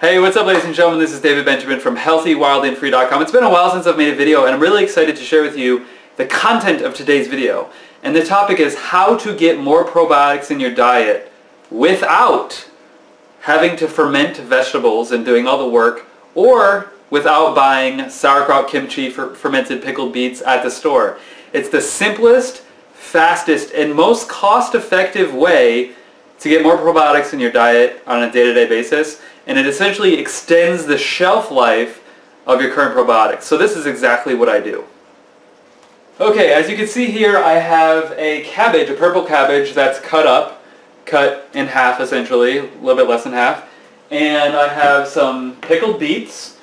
Hey, what's up ladies and gentlemen? This is David Benjamin from HealthyWildandFree.com. It's been a while since I've made a video and I'm really excited to share with you the content of today's video. And the topic is how to get more probiotics in your diet without having to ferment vegetables and doing all the work or without buying sauerkraut, kimchi, fer fermented pickled beets at the store. It's the simplest, fastest, and most cost-effective way to get more probiotics in your diet on a day-to-day -day basis and it essentially extends the shelf life of your current probiotics. So this is exactly what I do. Okay, as you can see here, I have a cabbage, a purple cabbage that's cut up, cut in half essentially, a little bit less than half. And I have some pickled beets,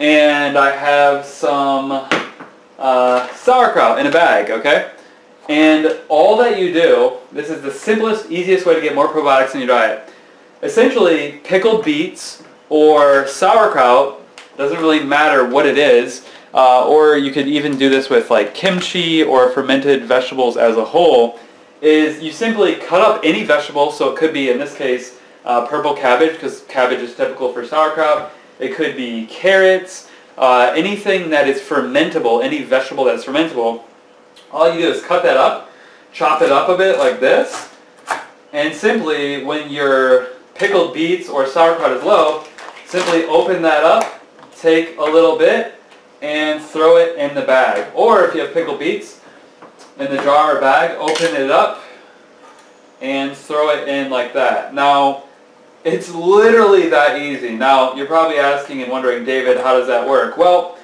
and I have some uh, sauerkraut in a bag, okay? And all that you do, this is the simplest, easiest way to get more probiotics in your diet. Essentially pickled beets or sauerkraut, doesn't really matter what it is, uh, or you could even do this with like kimchi or fermented vegetables as a whole, is you simply cut up any vegetable, so it could be in this case uh, purple cabbage because cabbage is typical for sauerkraut, it could be carrots, uh, anything that is fermentable, any vegetable that is fermentable, all you do is cut that up, chop it up a bit like this, and simply when you're pickled beets or sauerkraut is low, simply open that up, take a little bit, and throw it in the bag. Or if you have pickled beets in the jar or bag, open it up and throw it in like that. Now, it's literally that easy. Now, you're probably asking and wondering, David, how does that work? Well,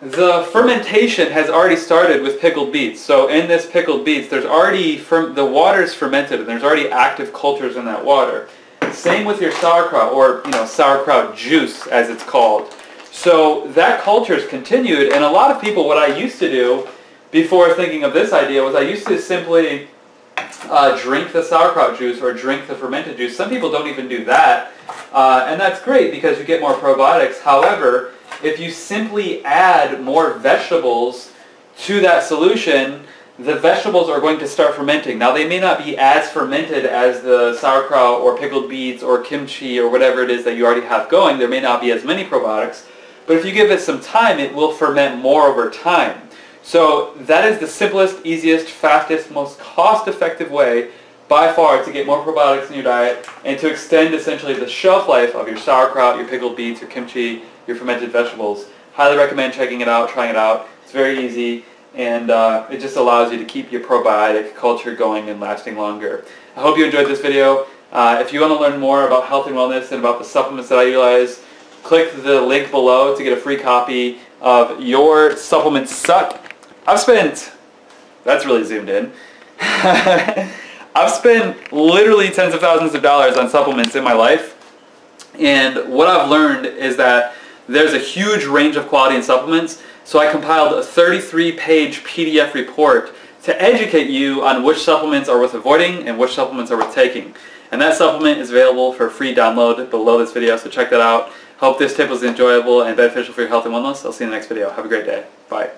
the fermentation has already started with pickled beets. So in this pickled beets, there's already, the water is fermented and there's already active cultures in that water. Same with your sauerkraut, or you know, sauerkraut juice as it's called. So that culture has continued, and a lot of people, what I used to do before thinking of this idea was I used to simply uh, drink the sauerkraut juice or drink the fermented juice. Some people don't even do that, uh, and that's great because you get more probiotics. However, if you simply add more vegetables to that solution, the vegetables are going to start fermenting. Now they may not be as fermented as the sauerkraut or pickled beets or kimchi or whatever it is that you already have going. There may not be as many probiotics. But if you give it some time, it will ferment more over time. So that is the simplest, easiest, fastest, most cost-effective way by far to get more probiotics in your diet and to extend essentially the shelf life of your sauerkraut, your pickled beets, your kimchi, your fermented vegetables. Highly recommend checking it out, trying it out. It's very easy and uh, it just allows you to keep your probiotic culture going and lasting longer. I hope you enjoyed this video. Uh, if you want to learn more about health and wellness and about the supplements that I utilize, click the link below to get a free copy of Your Supplements Suck. I've spent, that's really zoomed in, I've spent literally tens of thousands of dollars on supplements in my life and what I've learned is that there's a huge range of quality in supplements so I compiled a 33-page PDF report to educate you on which supplements are worth avoiding and which supplements are worth taking. And that supplement is available for free download below this video, so check that out. Hope this tip was enjoyable and beneficial for your health and wellness. I'll see you in the next video. Have a great day. Bye.